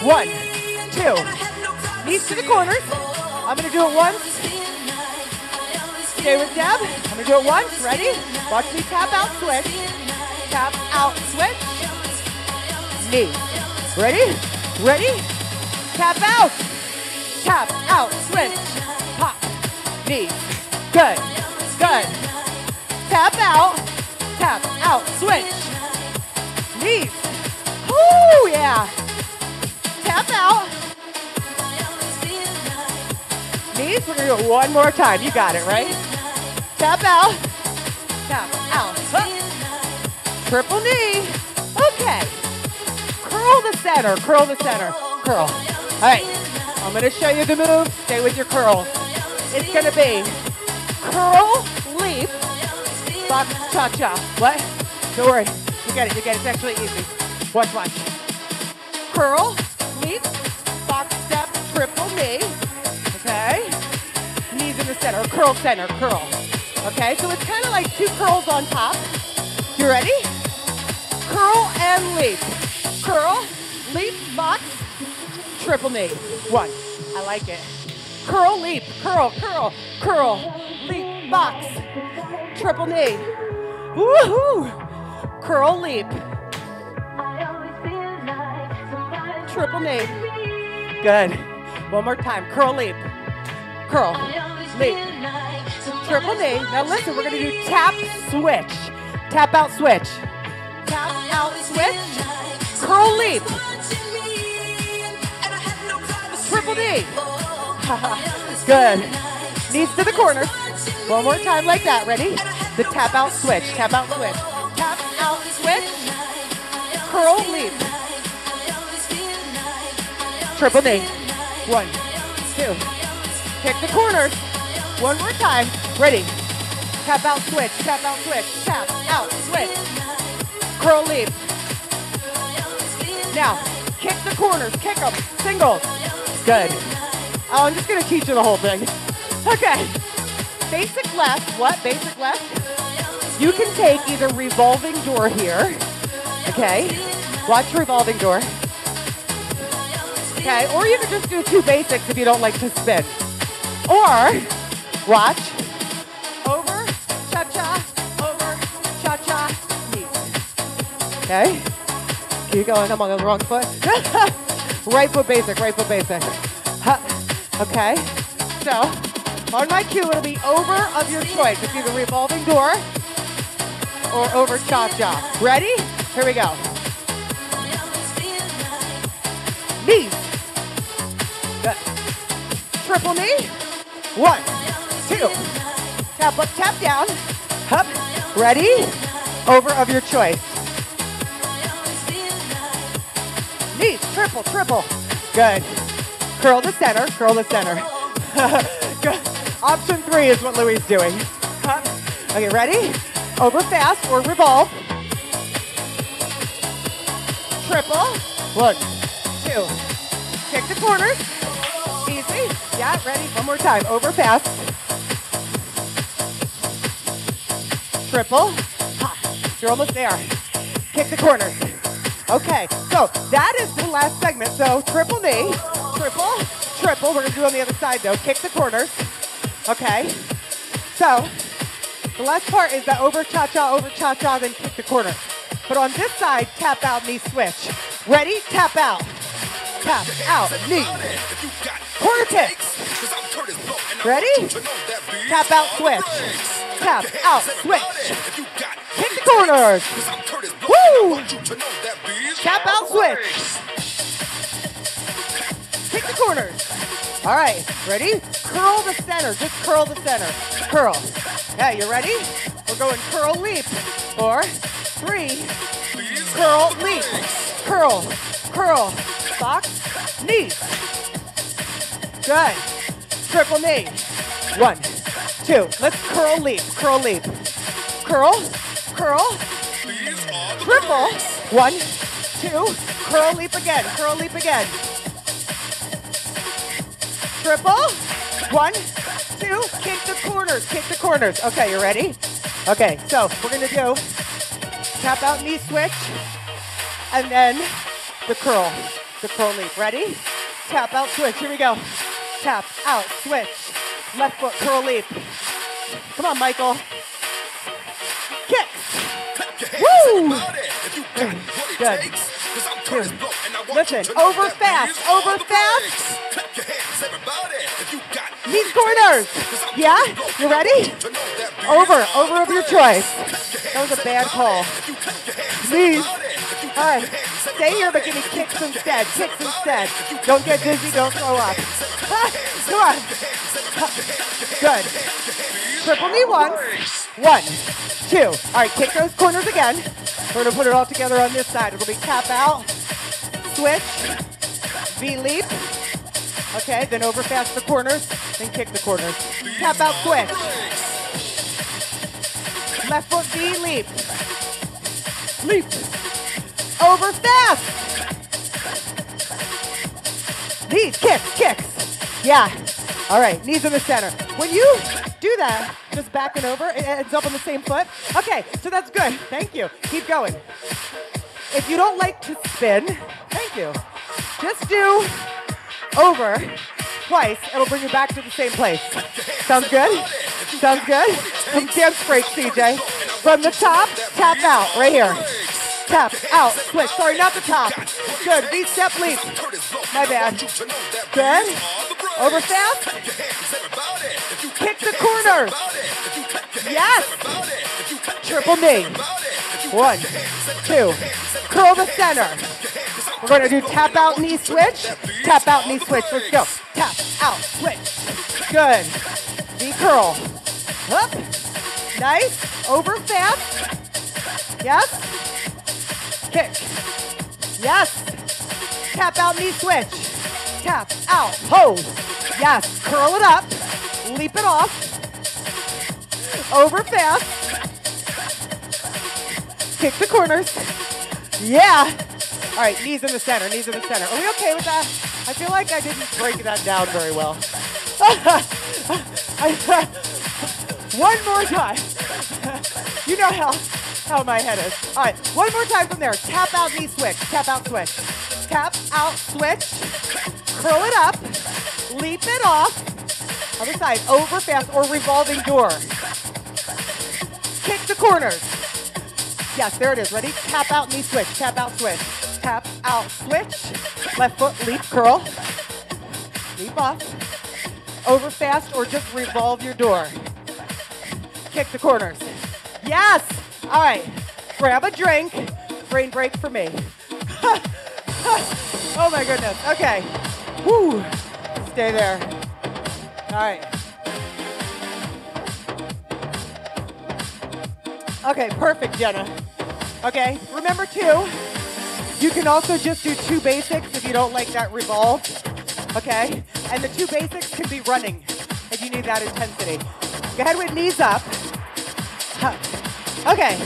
One, two. Knees to the corners. I'm gonna do it once. Stay with Deb. I'm gonna do it once. Ready? Watch me tap out, switch. Tap out, switch. Knee. Ready? Ready? Tap out. Tap out. Switch. Pop. Knee. Good. Good. Tap out. Tap out. Switch. Knees. Woo, yeah. Tap out. Knees. We're gonna it one more time. You got it, right? Tap out. Tap out. Triple knee. Okay. Curl the center. Curl the center. Curl. All right. I'm gonna show you the move. Stay with your curls. It's gonna be curl, leap, box cha-cha. What? Don't worry. You get it. You get it. It's actually easy. Watch, watch. Curl, leap, box step, triple knee. Okay. Knees in the center. Curl center. Curl. Okay. So it's kind of like two curls on top. You ready? Curl and leap. Curl, leap, box, triple knee. One. I like it. Curl, leap, curl, curl, curl, leap, box, triple knee. Woohoo! Curl, leap, triple knee. Good. One more time. Curl, leap, curl, leap, triple knee. Now listen, we're gonna do tap, switch. Tap out, switch. Tap out, switch. Curl, leap, triple knee. [laughs] Good. Knees to the corner. One more time like that. Ready? The tap out switch. Tap out switch. Switch. Curl leap. Triple knee. One, two. Kick the corners. One more time. Ready? Tap out switch. Tap out switch. Tap out switch. Curl leap. Now, kick the corners. Kick them. Singles. Good. Oh, I'm just gonna teach you the whole thing. Okay. Basic left. What? Basic left. You can take either revolving door here. Okay. Watch revolving door. Okay. Or you can just do two basics if you don't like to spin. Or watch over cha cha over cha cha knee. Okay. Keep going. I'm on the wrong foot. [laughs] right foot basic. Right foot basic. Huh. Okay, so on my cue, it'll be over of your choice. It's either revolving door or over cha-cha. Ready? Here we go. Knees. Good. Triple knee. One, two. Tap up, tap down. Up. Ready? Over of your choice. Knees. Triple, triple. Good. Curl the center, curl the center. [laughs] Good. Option three is what Louis doing. Up. Okay, ready? Over fast or revolve. Triple. One, two. Kick the corners. Easy. Yeah, ready? One more time. Over fast. Triple. Ha. You're almost there. Kick the corners. Okay, so that is the last segment. So triple knee triple, triple. We're gonna do it on the other side though. Kick the corners. Okay. So the last part is that over cha-cha, over cha-cha, then kick the corner. But on this side, tap out, knee switch. Ready? Tap out. Tap out, knee. Corner kicks. Ready? Tap out, switch. Tap out, switch. Kick the corners. Woo! Tap out, switch. Kick the corners. All right, ready? Curl the center. Just curl the center. Curl. Yeah, you ready? We're going curl leap. Or three. Curl leap. Curl. Curl. Box. Knee. Good. Triple knee. One, two. Let's curl leap. Curl leap. Curl. Curl. Triple. One, two. Curl leap again. Curl leap again. Triple. One, two. Kick the corners. Kick the corners. Okay, you ready? Okay, so we're gonna do tap out knee switch, and then the curl, the curl leap. Ready? Tap out switch. Here we go. Tap out switch. Left foot curl leap. Come on, Michael. Kick. Woo! Good. Two. Listen, over fast, over fast. Knees corners. Yeah? You ready? Over, over of your choice. That was a bad call. Knees. All right. Stay here, but give me kicks instead. Kicks instead. Don't get dizzy. Don't throw up. [laughs] Come on. Good. Triple knee once. One, two. All right, kick those corners again. We're gonna put it all together on this side. It'll be tap out, switch, V leap. Okay, then over fast the corners, then kick the corners. Tap out, switch. Left foot V leap. Leap. Over fast. Knees, kicks, kicks. Yeah. All right, knees in the center. When you do that, just backing over, it ends up on the same foot. Okay, so that's good. Thank you. Keep going. If you don't like to spin, thank you. Just do over twice. It'll bring you back to the same place. Sounds good? Sounds good? Some dance break, CJ. From the top, tap out, right here. Tap, out, switch. Sorry, not the top. Good, V-step leap. My bad. Good. Over fast. Kick the corners. Yes. Triple knee. One, two. Curl the center. We're going to do tap out knee switch. Tap out knee switch. Let's go. Tap out switch. Good. V curl. Up. Nice. Over fast. Yes. Kick. Yes. Tap out knee switch. Tap out. Hold. Yes. Curl it up. Leap it off. Over fast. Kick the corners. Yeah. All right, knees in the center, knees in the center. Are we okay with that? I feel like I didn't break that down very well. [laughs] one more time. [laughs] you know how, how my head is. All right, one more time from there. Tap out, knee switch. Tap out, switch. Tap out, switch. Curl it up. Leap it off. Other side, over fast or revolving door. Kick the corners. Yes, there it is. Ready? Tap out, knee switch. Tap out, switch. Out, switch. Left foot, leap, curl. Leap off. Over fast or just revolve your door. Kick the corners. Yes! All right. Grab a drink. Brain break for me. [laughs] oh my goodness. Okay. Woo. Stay there. All right. Okay, perfect, Jenna. Okay, remember too, you can also just do two basics if you don't like that revolve. Okay, and the two basics can be running if you need that intensity. Go ahead with knees up. Okay,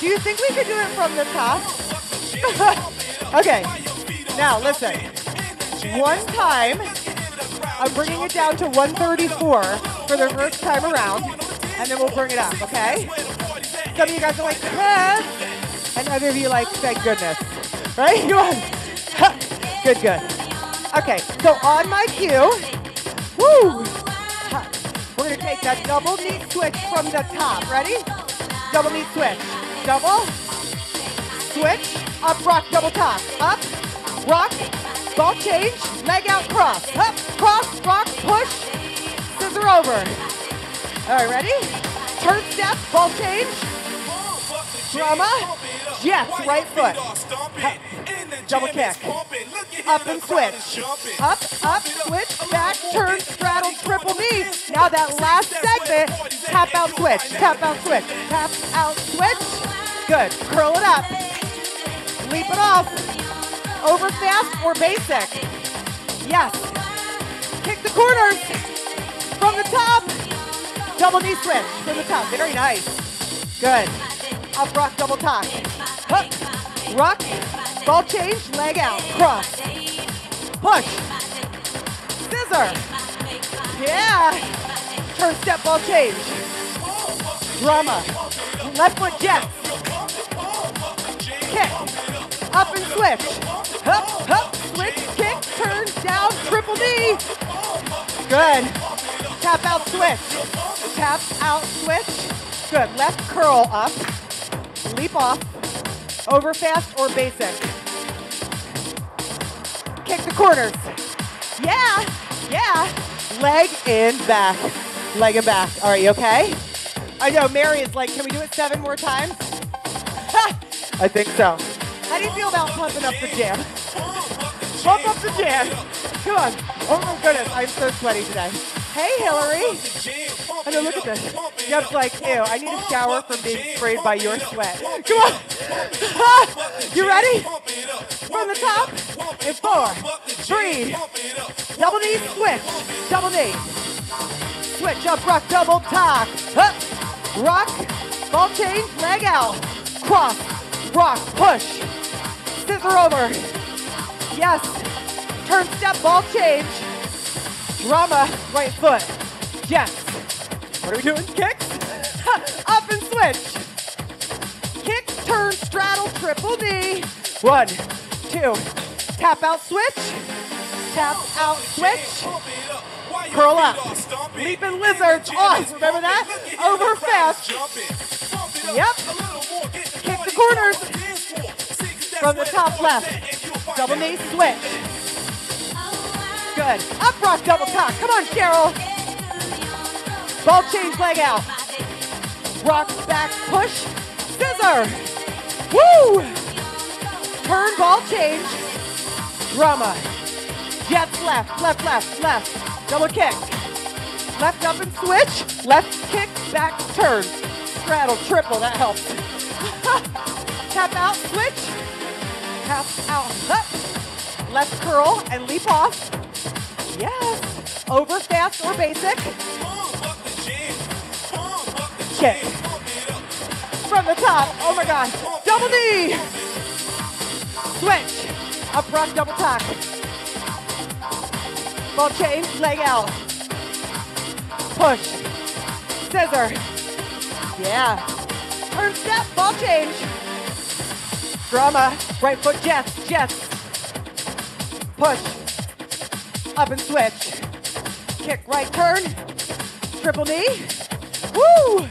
do you think we could do it from the top? [laughs] okay, now listen. One time, I'm bringing it down to 134 for the first time around, and then we'll bring it up, okay? Some of you guys are like, Chris, and other of you like, thank goodness, right? You on? [laughs] good, good. Okay, so on my cue, woo, we're gonna take that double knee switch from the top. Ready? Double knee switch. Double, switch, up, rock, double top. Up, rock, ball change, leg out, cross. Up, cross, rock, push, scissor over. All right, ready? Turn step, ball change, drama, jets, right foot. Double kick. Up and switch. Up, up, switch, back, turn, straddle, triple knee. Now that last segment, tap out, switch, tap out, switch, tap out, switch. Good. Curl it up. Leap it off. Over fast or basic. Yes. Kick the corners. From the top. Double knee switch from the top. Very nice. Good. Up rock, double top. Hook. Rock. Ball change. Leg out. Cross. Push. Scissor. Yeah. Turn step ball change. Drama. Left foot jets. Kick. Up and switch. Up, up, switch, kick, turn, down, triple knee. Good. Tap out, switch. Tap out, switch. Good. Left curl up. Leap off. Over fast or basic. Kick the corners. Yeah, yeah. Leg in, back. Leg in back. All right, you okay? I know Mary is like, can we do it seven more times? I think so. How do you feel about pumping up the jam? Pump up the jam. Come on. Oh my goodness, I'm so sweaty today. Hey, Hillary. I know, look at this. Jeff's like, ew, I need a shower from being sprayed by your sweat. Come on. [laughs] you ready? From the top. In four, three, double knee switch, double knee. Switch up, rock, double top. Up, rock, ball change, leg out. Cross, rock, push. Scissor over. Yes. Turn step, ball change. Drama, right foot. Yes. What are we doing? Kicks? [laughs] Up and switch. Kick, turn, straddle, triple knee. One, two. Tap out, switch. Tap out, switch. Curl up. Leaping lizards on. Remember that? Over fast. Yep. Kick the corners. From the top left. Double knee switch. Good. Up rock double cock. Come on, Cheryl. Ball change leg out. Rock back push. Scissor. Woo! Turn ball change. Drama. Jets left, left, left, left. Double kick. Left up and switch. Left kick, back turn. Straddle, triple, that helps. [laughs] Tap out, switch. Tap out, up. Left curl and leap off. Yes. Over fast or basic. Kick. From the top. Oh my God. Double knee. Switch. Up rock, double tuck. Ball change, leg out. Push. Scissor. Yeah. Turn step, ball change. Drama. Right foot jets, jets. Push. Up and switch. Kick, right turn. Triple knee. Woo!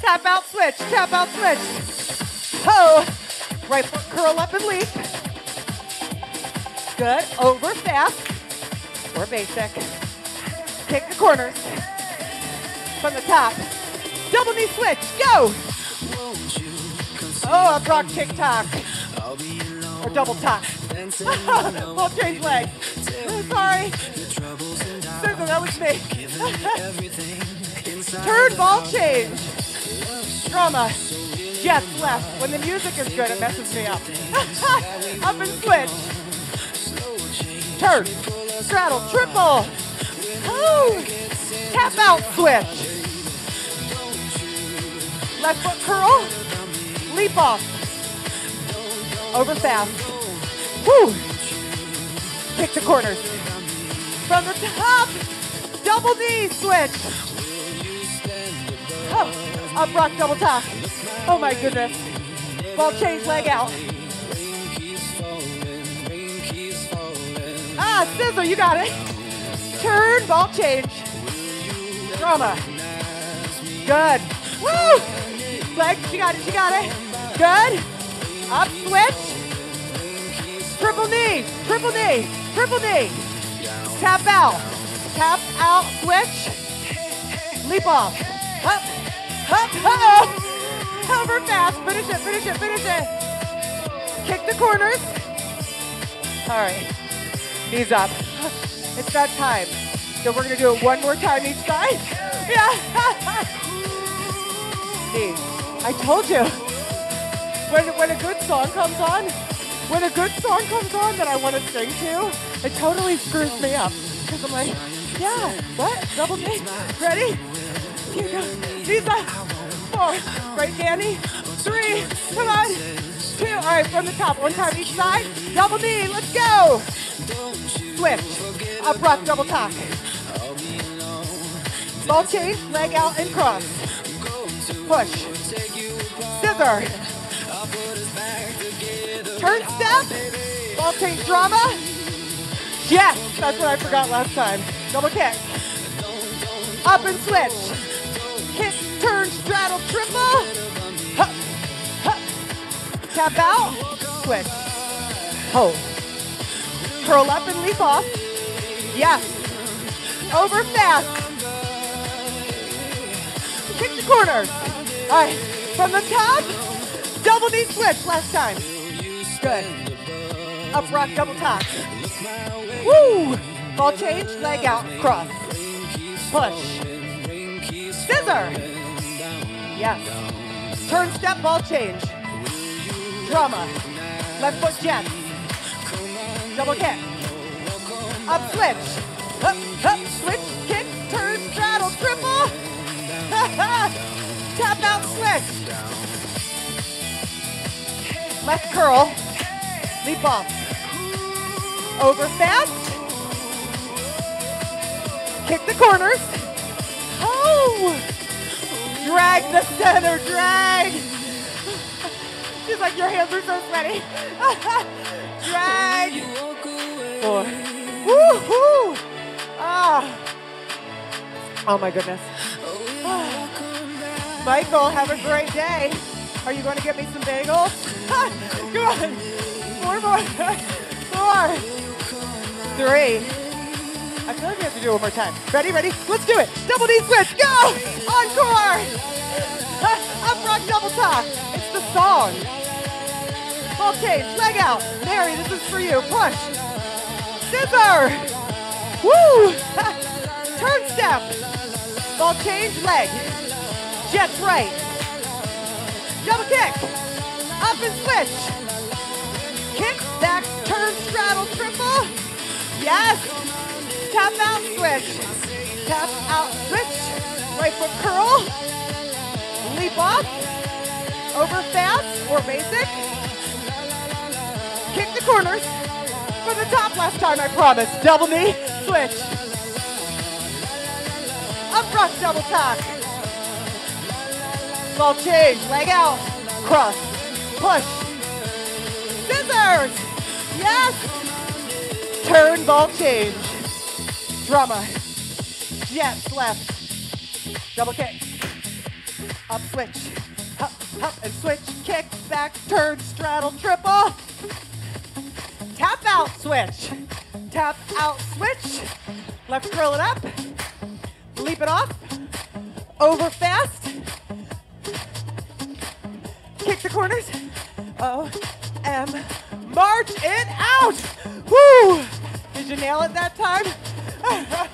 Tap out, switch, tap out, switch. Ho! Right foot curl up and leap. Good. Over fast. Or basic. Kick the corners. From the top. Double knee switch. Go! Oh, a rock TikTok. Or double tuck. Full [laughs] change leg. Sorry. Susan, that was me. [laughs] Turn ball change. Drama. Jets left. When the music is good, it messes me up. [laughs] up and switch. Turn. Straddle. Triple. Oh. Tap out switch. Left foot curl. Leap off. Over fast. Woo. Kick the corners. From the top. Double knee switch. Oh, up rock double top. Oh my goodness. Ball change leg out. Ah, scissor, you got it. Turn, ball change. Drama. Good. Woo! Leg, she got it, she got it. Good. Up, switch. Triple knee, triple knee, triple knee. Tap out. Tap out, switch. Leap off. Up, up, oh! Over fast. Finish it, finish it, finish it. Kick the corners. All right. Knees up. It's that time. So we're gonna do it one more time each side. Yeah. [laughs] Knees. I told you. When, when a good song comes on, when a good song comes on that I want to sing to, it totally screws me up. Because I'm like, yeah, what? Double knee? Ready? Here you go. Up. Four. Right, Danny? Three. Come on. Two. All right, from the top. One time each side. Double knee. Let's go. Switch. Up rock, double tuck. Ball change, leg out, and cross. Push. Scissor. Turn step. Ball change drama. Yes, that's what I forgot last time. Double kick. Up and switch. Kick, turn, straddle, triple. Hup, hup. Tap out. Switch. Hold. curl up and leap off. Yes. Over fast. Kick the corners. All right, from the top, double knee switch last time. Good. Up rock, double top. Woo! Ball change, leg out, cross. Push. Scissor. Yes. Turn step, ball change. Drama. Left foot jet. Double kick. Up switch. Up, up, switch, kick, turn, straddle, triple. [laughs] Tap out switch. Left curl. Leap off. Over fast. Kick the corners. Oh! Drag the center, drag. She's like, your hands are so sweaty. [laughs] drag. Four. Woo-hoo! Ah. Oh my goodness. [sighs] Michael, have a great day. Are you going to get me some bagels? [laughs] Come on. Four more. [laughs] Four. Three. I feel like we have to do it one more time. Ready, ready? Let's do it. Double D switch. Go! Encore! [laughs] Up rock double top. It's the song. Ball change. Leg out. Mary, this is for you. Push. Scissor. Woo! [laughs] Turn step. Ball change. Leg. Jets right. Double kick. Up and switch. Kick, back, turn, straddle, triple. Yes. Tap out, switch. Tap out, switch. Right foot curl. Leap off. Over fast or basic. Kick the corners. For the top last time, I promise. Double knee, switch. Up rock, double tuck. Ball change, leg out, cross, push. Scissors! Yes! Turn, ball change. Drama. Jets left. Double kick. Up switch. Up, up and switch. Kick, back, turn, straddle, triple. Tap out switch. Tap out switch. Left curl it up. Leap it off. Over fast. Kick the corners. O M. March it out. Woo! Did you nail it that time? [laughs]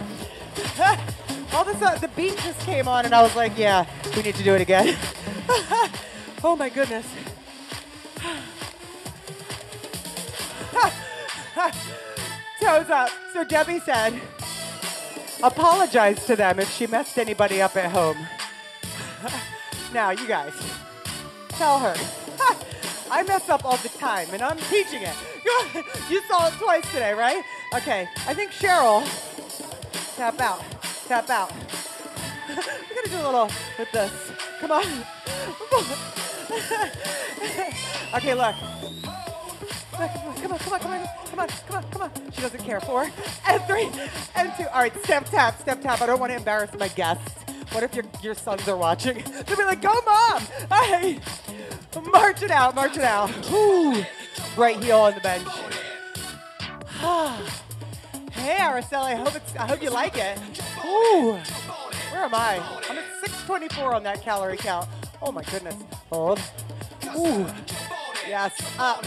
All of a sudden, the beat just came on, and I was like, yeah, we need to do it again. [laughs] oh my goodness. [laughs] Toes up. So Debbie said, apologize to them if she messed anybody up at home. now, you guys, tell her. I mess up all the time, and I'm teaching it. [laughs] you saw it twice today, right? Okay, I think Cheryl, tap out, tap out. [laughs] We're gonna do a little with this. Come on. [laughs] okay, look. Come on, come on, come on, come on, come on, come on. She doesn't care. Four and three and two. All right, step tap, step tap. I don't want to embarrass my guests. What if your, your sons are watching? They'll be like, go mom! Hey, march it out, march it out. Ooh, right heel on the bench. [sighs] hey, Araceli, I hope it's, I hope you like it. Ooh, where am I? I'm at 624 on that calorie count. Oh my goodness. Hold. Ooh, yes, up,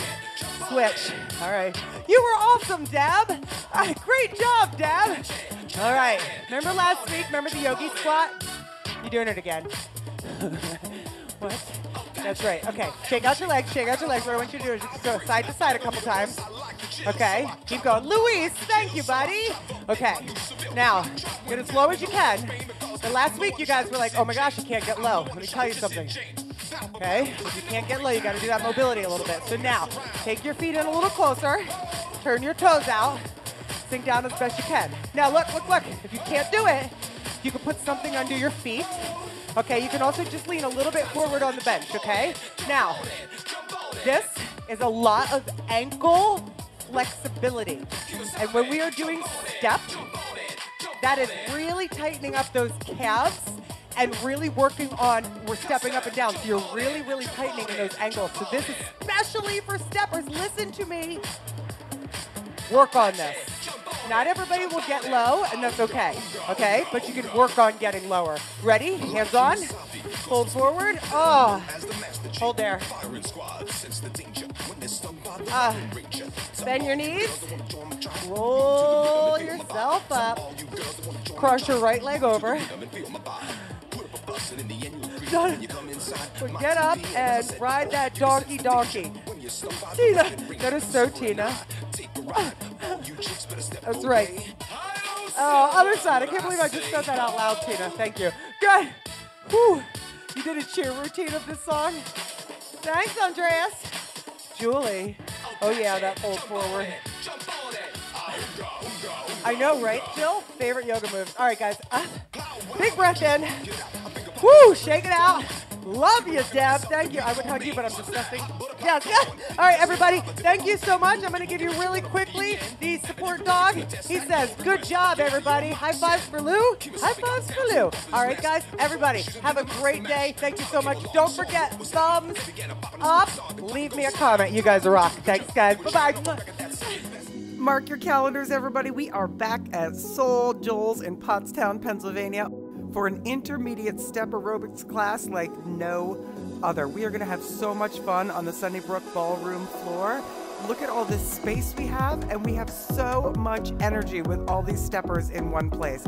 switch. All right. You were awesome, Dab. Uh, [laughs] great job, Dab. All right. Remember last week? Remember the yogi squat? You're doing it again? [laughs] what? That's right. Okay. Shake out your legs. Shake out your legs. What I want you to do is just go side to side a couple times. Okay. Keep going. Luis, thank you, buddy. Okay. Now, get as low as you can. And last week, you guys were like, oh my gosh, you can't get low. Let me tell you something. Okay? If you can't get low, you got to do that mobility a little bit. So now, take your feet in a little closer. Turn your toes out. Sink down as best you can. Now, look, look, look. If you can't do it, you can put something under your feet. Okay, you can also just lean a little bit forward on the bench, okay? Now, this is a lot of ankle flexibility. And when we are doing step, that is really tightening up those calves and really working on, we're stepping up and down. So you're really, really tightening in those ankles. So this is especially for steppers. Listen to me. Work on this. Not everybody will get low, and that's okay, okay? But you can work on getting lower. Ready? Hands on. Fold forward. Oh, hold there. Uh, bend your knees. Roll yourself up. Cross your right leg over. Get up and ride that donkey donkey. Tina, that is so Tina. That's right. Oh, other side. I can't believe I just said that out loud, Tina. Thank you. Good. Whew. You did a cheer routine of this song. Thanks, Andreas. Julie. Oh yeah, that fold forward. I know, right? Jill, favorite yoga moves. All right, guys. Uh, big breath in. Woo, shake it out. Love you, Deb. Thank you. I would hug you, but I'm disgusting. Yes. [laughs] All right, everybody. Thank you so much. I'm going to give you really quickly the support dog. He says, good job, everybody. High fives for Lou. High fives for Lou. All right, guys. Everybody, have a great day. Thank you so much. Don't forget, thumbs up. Leave me a comment. You guys are rock. Thanks, guys. Bye-bye. Mark your calendars, everybody. We are back at Soul Joel's in Pottstown, Pennsylvania for an intermediate step aerobics class like no other. We are going to have so much fun on the Sunnybrook Ballroom floor. Look at all this space we have, and we have so much energy with all these steppers in one place.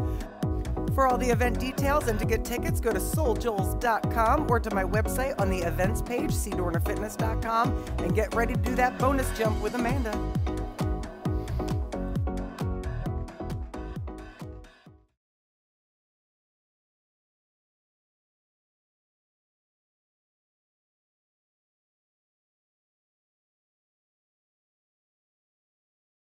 For all the event details and to get tickets, go to souljoels.com or to my website on the events page, cdornerfitness.com, and get ready to do that bonus jump with Amanda.